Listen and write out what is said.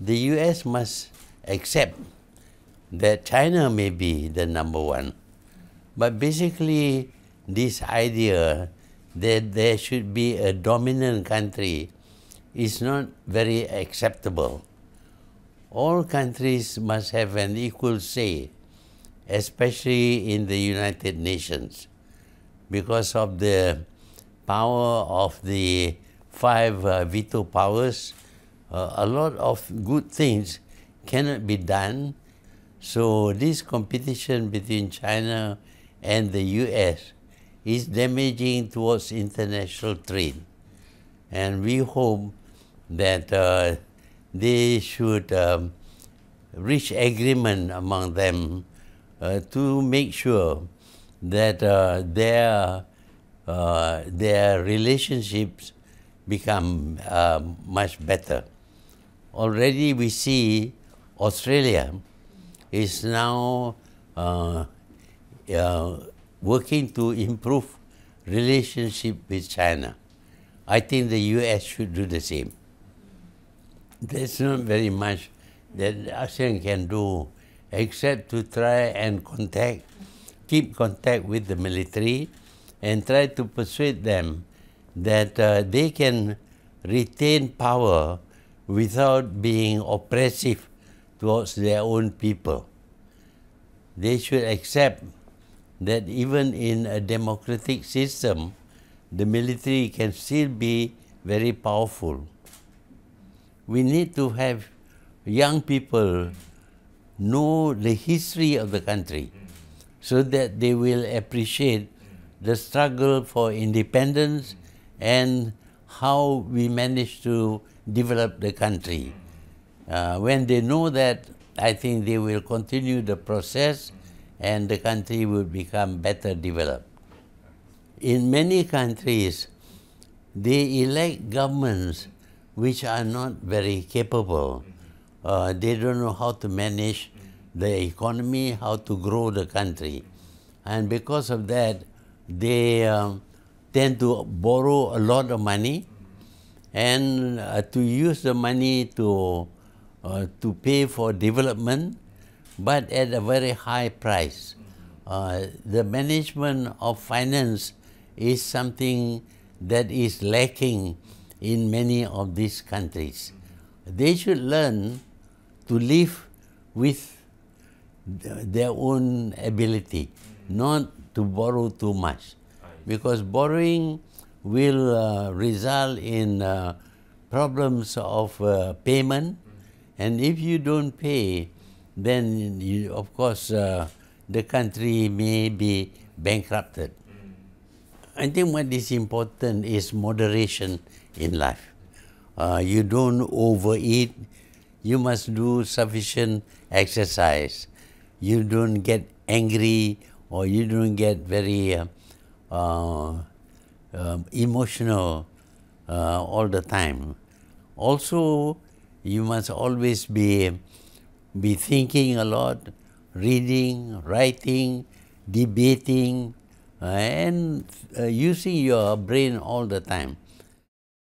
the US must accept that China may be the number one. But basically, this idea that there should be a dominant country is not very acceptable. All countries must have an equal say, especially in the United Nations, because of the power of the five uh, veto powers. Uh, a lot of good things cannot be done. So, this competition between China and the US is damaging towards international trade. And we hope that uh, they should um, reach agreement among them uh, to make sure that uh, their, uh, their relationships become uh, much better. Already we see Australia is now uh, uh, working to improve relationship with China. I think the US should do the same. There's not very much that ASEAN can do except to try and contact, keep contact with the military and try to persuade them that uh, they can retain power without being oppressive towards their own people. They should accept that even in a democratic system, the military can still be very powerful. We need to have young people know the history of the country so that they will appreciate the struggle for independence and how we managed to develop the country. Uh, when they know that, I think they will continue the process and the country will become better developed. In many countries, they elect governments which are not very capable. Uh, they don't know how to manage the economy, how to grow the country. And because of that, they um, tend to borrow a lot of money and uh, to use the money to, uh, to pay for development, but at a very high price. Uh, the management of finance is something that is lacking in many of these countries. They should learn to live with their own ability, not to borrow too much. Because borrowing will uh, result in uh, problems of uh, payment, and if you don't pay, then you, of course uh, the country may be bankrupted. I think what is important is moderation in life. Uh, you don't overeat. You must do sufficient exercise. You don't get angry or you don't get very uh, um, emotional uh, all the time. Also, you must always be, be thinking a lot, reading, writing, debating, uh, and uh, using your brain all the time.